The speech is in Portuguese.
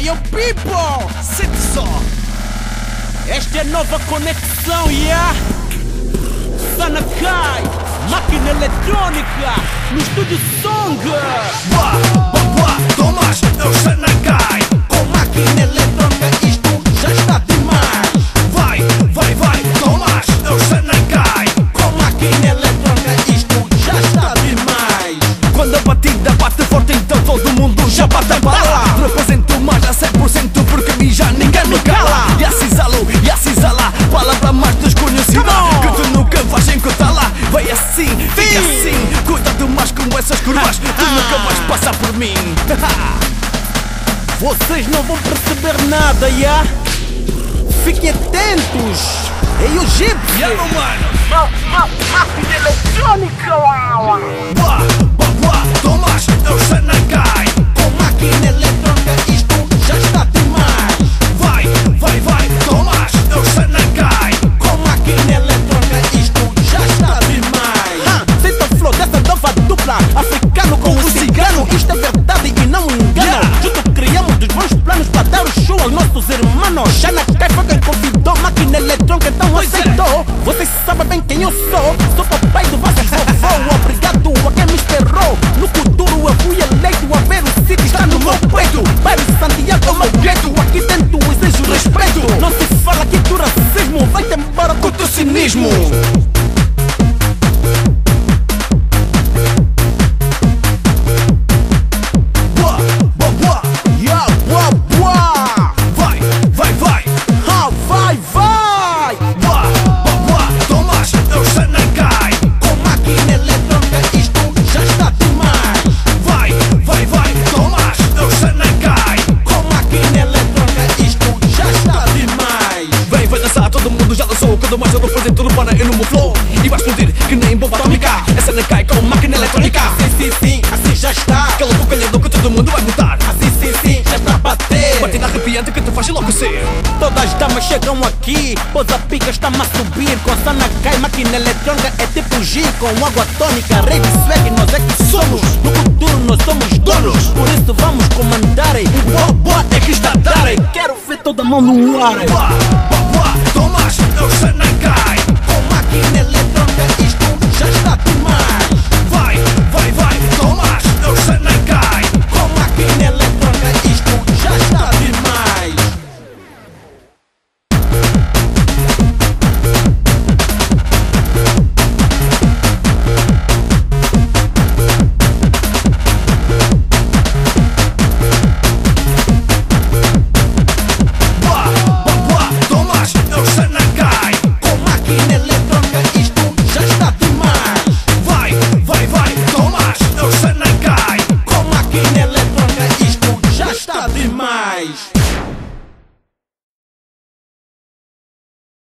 Hey yo people, sente só Esta é a nova conexão, yeah? Sanakai, máquina eletrônica No estúdio Song. Boa, boa, boa, Tomás, é o Sanakai. Com máquina eletrônica isto já está demais. Vai, vai, vai, Tomás, é o Sanakai. Com máquina eletrônica desconhecida! Que tu nunca vais encontrar lá Vai assim, fica Sim. assim Cuidado mais com essas curvas Tu Ah. nunca vais passar por mim Vocês não vão perceber nada, yeah? Fiquem atentos Ei o E aí, meu mano? Máquina eletrônica irmãos Já já dançou Quando mais eu vou fazer tudo para eu no meu flow. E vai explodir que nem bomba atômica É Sanakai com máquina eletrônica Sim, sim, sim, assim já está. Aquela boca que todo mundo vai notar Assim, sim, sim, já está a bater. Batida arrepiante que te faz enlouquecer Todas as damas chegam aqui Pois a pica está-me a subir. Com Sanakai, máquina eletrônica É tipo G com água tônica. Rede swag, nós é que somos. No futuro nós somos donos. Por isso vamos comandar. O boa é que está a dar. Quero ver toda mão no ar no sunlight. Peace.